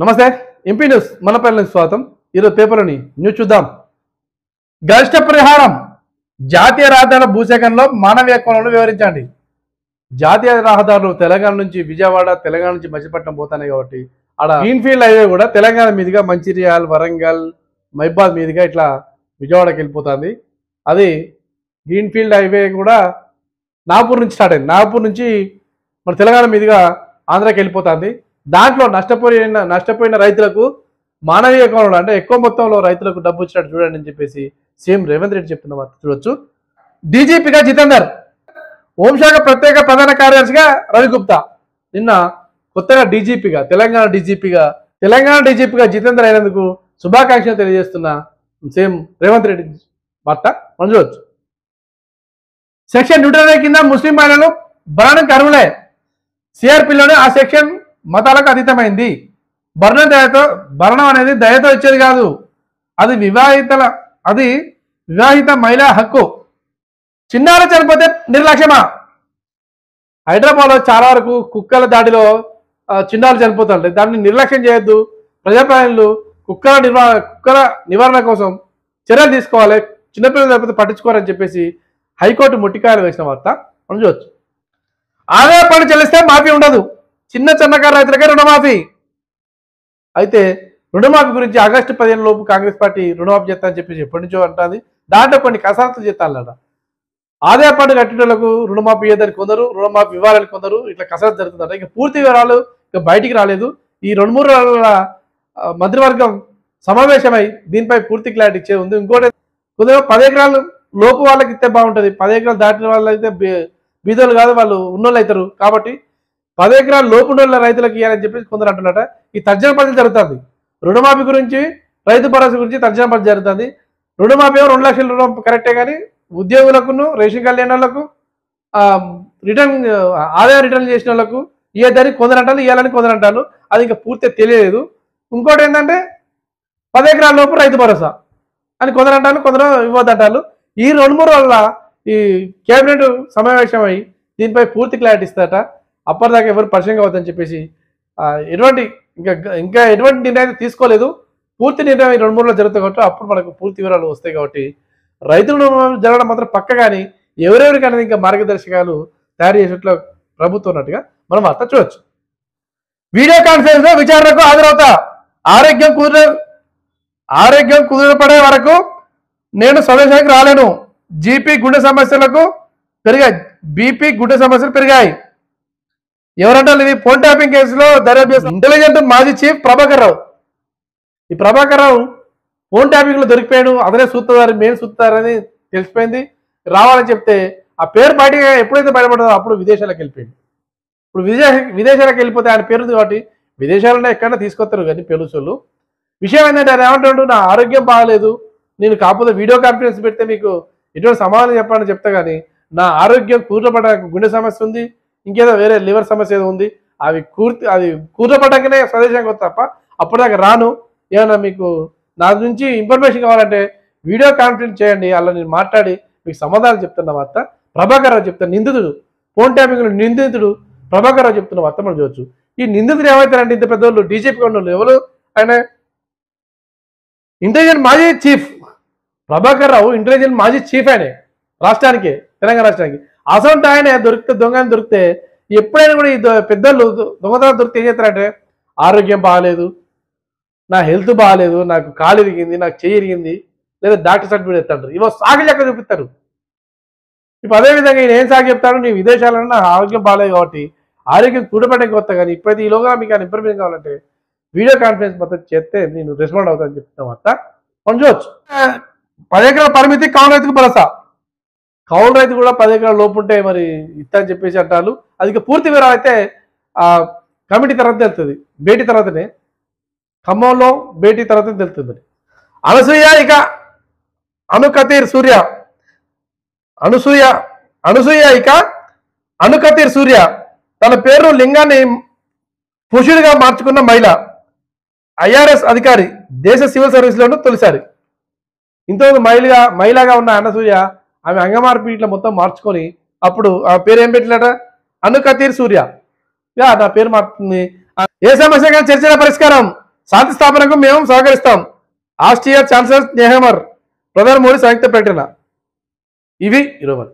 నమస్తే MP news Manapalli స్వాగతం. ఈరోజు పేపర్లోని న్యూస్ చూద్దాం. గరిష్ట పరిహారం జాతీయ రహదారుల భూసేకరణలో మానవీయ కోణంలో వివరించండి. జాతీయ రహదారులు తెలంగాణ నుంచి విజయవాడ తెలంగాణ నుంచి మచిలీపట్నం పోతున్నాయి కాబట్టి ఆడ గ్రీన్ఫీల్డ్ హైవే కూడా తెలంగాణ మీదుగా మంచిర్యాల్ వరంగల్ మైబాద్ మీదుగా ఇట్లా విజయవాడకి వెళ్ళిపోతుంది. అది గ్రీన్ఫీల్డ్ హైవే కూడా నాగపూర్ నుంచి స్టార్ట్ అయింది. నాగపూర్ నుంచి మన తెలంగాణ మీదుగా ఆంధ్రాకి వెళ్ళిపోతుంది. దాంట్లో నష్టపోయిన నష్టపోయిన రైతులకు మానవీయ కోణంలో అంటే ఎక్కువ మొత్తంలో రైతులకు డబ్బు వచ్చినట్టు చూడండి అని చెప్పేసి సీఎం రేవంత్ రెడ్డి చెప్తున్న మాట చూడొచ్చు. డీజీపీగా జితేందర్ హోంశాఖ ప్రత్యేక ప్రధాన కార్యదర్శిగా రవిగుప్తా. నిన్న కొత్తగా డీజీపీగా తెలంగాణ డీజీపీగా తెలంగాణ డీజీపీగా జితేందర్ అయినందుకు శుభాకాంక్షలు తెలియజేస్తున్న సీఎం రేవంత్ రెడ్డి వార్త మనం చూడవచ్చు సెక్షన్ నూట ఇరవై కింద ముస్లిం మహిళలు భరణం కరువులే సిఆర్పిలోనే ఆ సెక్షన్ మతాలకు అతీతమైంది. భరణం దయతో భరణం అనేది దయతో ఇచ్చేది కాదు. అది వివాహితల అది వివాహిత మహిళా హక్కు. చిన్నారు చనిపోతే నిర్లక్ష్యమా? హైదరాబాద్లో చాలా వరకు కుక్కల దాడిలో ఆ, చిన్నారులు చనిపోతారు. దాన్ని నిర్లక్ష్యం చేయొద్దు. ప్రజాప్రాయులు కుక్కల నిర్వహణ కుక్కల నివారణ కోసం చర్యలు తీసుకోవాలి. చిన్నపిల్లలు లేకపోతే పట్టించుకోరని చెప్పేసి హైకోర్టు ముట్టికాయలు వేసిన వార్త మనం చూడవచ్చు ఆదాయ పన్ను చెల్లిస్తే మాఫీ ఉండదు. చిన్న చిన్నకారు రైతులకే రుణమాఫీ. అయితే రుణమాఫీ గురించి ఆగస్టు పదిహేను లోపు కాంగ్రెస్ పార్టీ రుణమాఫీ చేస్తా అని చెప్పేసి ఎప్పటి నుంచో అంటుంది. దాంట్లో కొన్ని కసరత్తు చేస్తానట ఆదాయ పన్ను కట్టినలకు రుణమాఫీ ఇవ్వదని కొందరు రుణమాఫీ ఇవ్వాలని కొందరు ఇట్లా కసరత్తు జరుగుతుందట. ఇక పూర్తి వివరాలు ఇక బయటికి రాలేదు. ఈ రెండు మూడు రోజుల మంత్రివర్గం సమావేశమై దీనిపై పూర్తి క్లారిటీ ఇచ్చే ఉంది. ఇంకోటి కొందరు పది ఎకరాలు లోపు వాళ్ళకి ఇస్తే బాగుంటుంది. పది ఎకరాలు దాటిన వాళ్ళు అయితే బీదోళ్ళు కాదు వాళ్ళు ఉన్నోళ్ళు అవుతారు. కాబట్టి పది ఎకరాలు లోపు రైతులకు ఇవ్వాలని చెప్పేసి కొందరు అంటున్నట ఈ తర్జన పద్ధతి జరుగుతుంది. రుణమాఫీ గురించి రైతు భరోసా గురించి తర్జన పద్ధతి జరుగుతుంది. రుణమాఫీ రెండు లక్షల రుణం కరెక్టే కానీ ఉద్యోగులకును రేషన్ కార్డు లేని వాళ్ళకు రిటర్న్ ఆదాయం రిటర్న్ చేసిన వాళ్ళకు ఇవ్వద్దని కొందరు అంటారు ఇవ్వాలని కొందరు అంటారు. అది ఇంకా పూర్తిగా తెలియలేదు. ఇంకోటి ఏంటంటే పది ఎకరాల లోపు రైతు భరోసా అని కొందరు అంటారు కొందరు ఇవ్వద్దంటారు ఈ రెండు మూడు వల్ల ఈ కేబినెట్ సమావేశమై దీనిపై పూర్తి క్లారిటీ ఇస్తారట. అప్పటిదాకా ఎవరు పరిచయం కావద్దని చెప్పేసి ఎటువంటి ఇంకా ఇంకా ఎటువంటి నిర్ణయం అయితే తీసుకోలేదు. పూర్తి నిర్ణయం రెండు మూడులో జరుగుతాయి కాబట్టి అప్పుడు మనకు పూర్తి వివరాలు వస్తాయి కాబట్టి రైతుల జరగడం మాత్రం పక్క కానీ ఎవరెవరికి అనేది ఇంకా మార్గదర్శకాలు తయారు చేసినట్లు ప్రభుత్వం ఉన్నట్టుగా మనం వార్త చూడొచ్చు వీడియో కాన్ఫరెన్స్లో విచారణకు హాజరవుతా. ఆరోగ్యం కుదిర ఆరోగ్యం కుదిరపడే వరకు నేను స్వదేశానికి రాలేను. జీపీ గుండె సమస్యలకు పెరిగాయి. బీపీ గుండె సమస్యలు పెరిగాయి. ఎవరంటారు ఇది? ఫోన్ ట్యాపింగ్ కేసులో దర్యాప్తు ఇంటెలిజెంట్ మాజీ చీఫ్ ప్రభాకర్ రావు. ఈ ప్రభాకర్ రావు ఫోన్ ట్యాపింగ్లో దొరికిపోయాడు. అతనే సూత్తారు మేము సూత్తారని తెలిసిపోయింది. రావాలని చెప్తే ఆ పేరు బయటగా ఎప్పుడైతే బయటపడదో అప్పుడు విదేశాలకు వెళ్ళిపోయింది ఇప్పుడు విదేశ విదేశాలకు వెళ్ళిపోతే ఆయన పేరు కాబట్టి విదేశాలలో ఎక్కడైనా తీసుకొస్తారు కానీ పెలుసోళ్ళు విషయం ఏంటంటే ఆయన ఏమంటాడు? నా ఆరోగ్యం బాగాలేదు. నేను కాకపోతే వీడియో కాన్ఫరెన్స్ పెడితే మీకు ఎటువంటి సమాధానం చెప్పాలని చెప్తా కానీ నా ఆరోగ్యం కూర్చోబడడానికి గుండె సమస్య ఉంది. ఇంకేదో వేరే లివర్ సమస్య ఏదో ఉంది అవి కూర్తి అది కూర్చోపడకనే స్వదేశానికి వస్తా తప్ప అప్పటిదాకా రాను. ఏమన్నా మీకు నా నుంచి ఇన్ఫర్మేషన్ కావాలంటే వీడియో కాన్ఫరెన్స్ చేయండి అలా నేను మాట్లాడి మీకు సమాధానం చెప్తున్న వార్త. ప్రభాకర్ రావు చెప్తాను నిందితుడు ఫోన్ ట్యాపింగ్లో నిందితుడు ప్రభాకర్ రావు చెప్తున్న వార్త మనం చూడొచ్చు. ఈ నిందితుడు ఏమవుతారంటే ఇంత పెద్దోళ్ళు డీజీపీ ఉన్న ఎవరు? ఆయన ఇంటెలిజెంట్ మాజీ చీఫ్. ప్రభాకర్ రావు ఇంటెలిజెంట్ మాజీ చీఫ్ ఆయనే రాష్ట్రానికి తెలంగాణ రాష్ట్రానికి. అసలు ఆయన దొరికితే దొంగని దొరికితే ఎప్పుడైనా కూడా ఈ పెద్దలు దొంగతనం దొరికితే ఏం చేస్తారంటే ఆరోగ్యం బాగాలేదు నా హెల్త్ బాగాలేదు నాకు కాలు ఇరిగింది నాకు చేయి ఇరిగింది లేదా డాక్టర్ సర్టిఫికేట్ ఇస్తారు ఇవో సాగు లెక్క చూపిస్తారు. ఇప్పుడు అదే విధంగా ఈయన ఏం సాగు చెప్తాడు నీ విదేశాలలో నా ఆరోగ్యం బాగాలేదు కాబట్టి ఆరోగ్యం కూడబెట్టక వస్తా కానీ ఇప్పుడైతే ఈలోగా మీకు ఆయన ఇన్ఫర్మేషన్ కావాలంటే వీడియో కాన్ఫరెన్స్ మొత్తం చేస్తే నేను రెస్పాండ్ అవుతానని చెప్తున్న వార్త. మనం చూడవచ్చు పది ఎకరాల పరిమితి కౌలు భరోసా. కౌలు రైతు కూడా పది ఎకరాల లోపు ఉంటే మరి ఇస్తా అని చెప్పేసి అంటారు. అది పూర్తి వివరాలు అయితే ఆ కమిటీ తర్వాత తెలుస్తుంది. భేటీ తర్వాతనే. ఖమ్మంలో భేటీ తర్వాత తెలుస్తుంది. అనసూయ ఇక అనుకతీర్ సూర్య. అనసూయ అనసూయ ఇక అనుకతీర్ సూర్య. తన పేరు లింగాన్ని పురుషుడిగా మార్చుకున్న మహిళ. ఐఆర్ఎస్ అధికారి దేశ సివిల్ సర్వీస్లోనూ తొలిసారి. ఇంతకుముందు మహిళగా మహిళగా ఉన్న అనసూయ ఆమె అంగమార్పి ఇట్లా మొత్తం మార్చుకొని అప్పుడు ఆ పేరు ఏం పెట్టినట అనుకతీర్ సూర్య. యా నా పేరు మారుతుంది ఏ సమస్య కానీ చర్చల పరిష్కారం శాంతి స్థాపనకు మేము సహకరిస్తాం. ఆస్ట్రియా ఛాన్సలర్ నెహమర్ ప్రధాని మోడీ సంయుక్త ప్రకటన. ఇవి ఇరవై